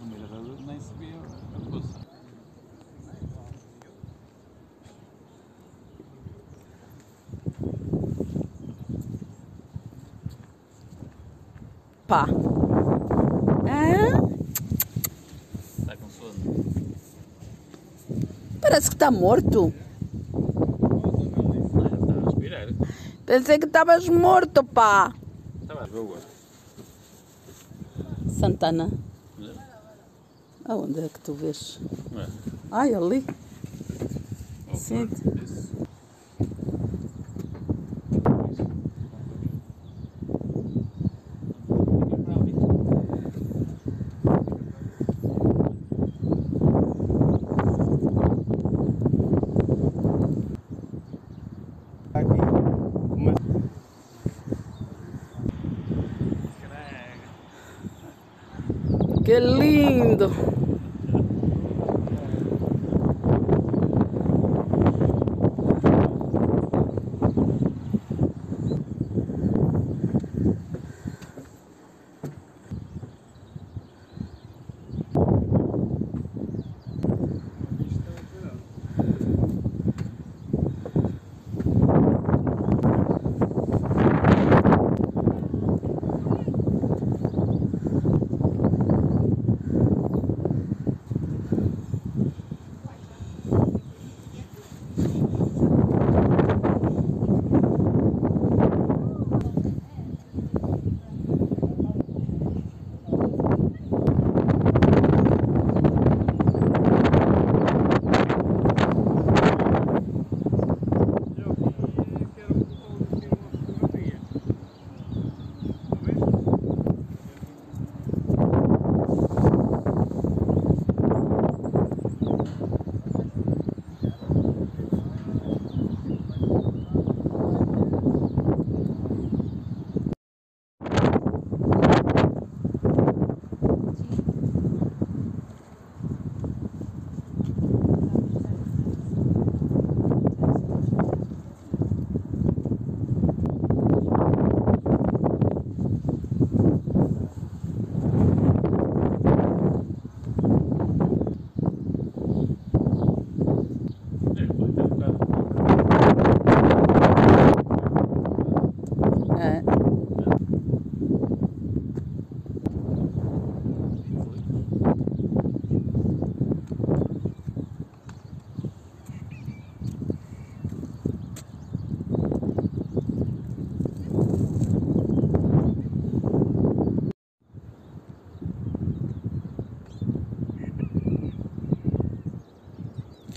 primeira tá da nem se via a poça. Pá. Ah? Está com sono. Parece que está morto. Ah, tá Pensei que estavas morto, pá. Tá estavas boa. Santana. Aonde é que tu vês? É? Ai, ali. Opa, Sim. Que mundo.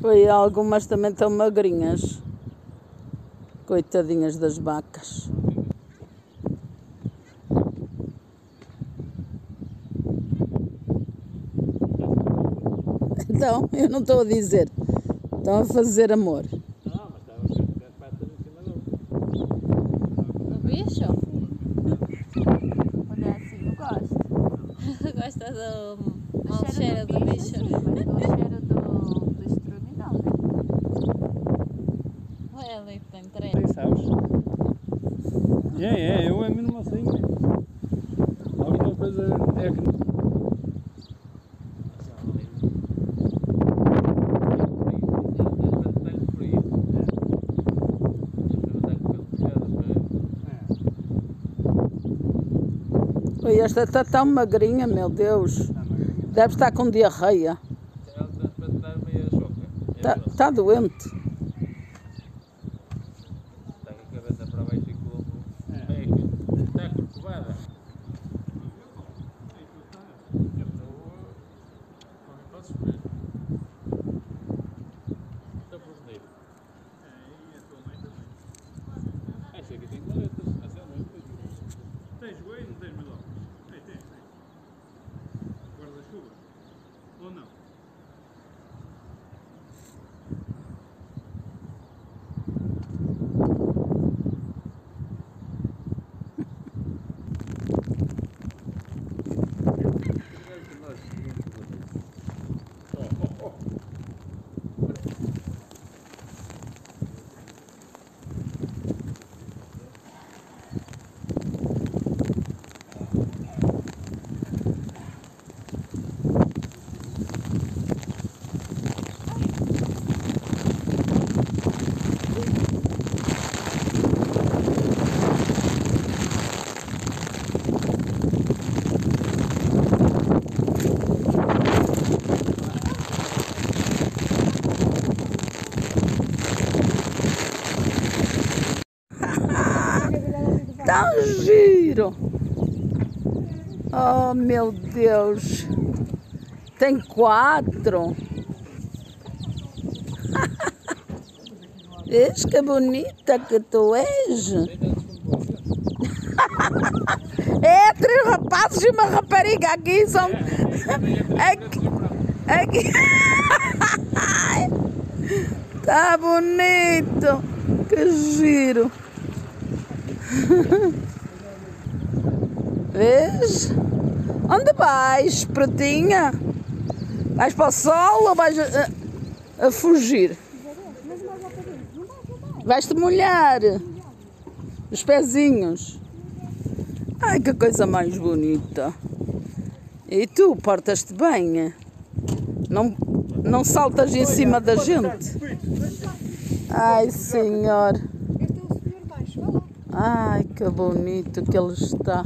Foi algumas também estão magrinhas. Coitadinhas das vacas. Então, eu não estou a dizer. Estão a fazer amor. Não, mas estava as patas em cima dele. O bicho? Olha assim, eu gosto. Gosta do Do mau cheiro do bicho? sim, mas do cheiro do, do trem. Tem sabes? É, é, eu é mesmo assim. Alguma coisa é que. Oi, esta está tão magrinha, meu Deus. Deve estar com diarreia. Está está doente. Está com a cabeça para baixo e com o ombro meio. Está corcovada. Está por dentro. Ah, isso aqui tem maletas. Essa é muito. Tens joelho, não tens malocas? Tem, tem, tem. Guarda-chuva? Ou não? tão giro. Oh, meu Deus. Tem quatro. Vês que bonita que tu és. É, três rapazes e uma rapariga aqui são. Aqui. Aqui. Tá bonito. Que giro. Vês? Onde vais, pretinha? Vais para o sol ou vais a, a fugir? Vais-te molhar os pezinhos. Ai, que coisa mais bonita. E tu portas-te bem? Não, não saltas em cima da gente? Ai, senhor. É. Ai, que bonito que ele está.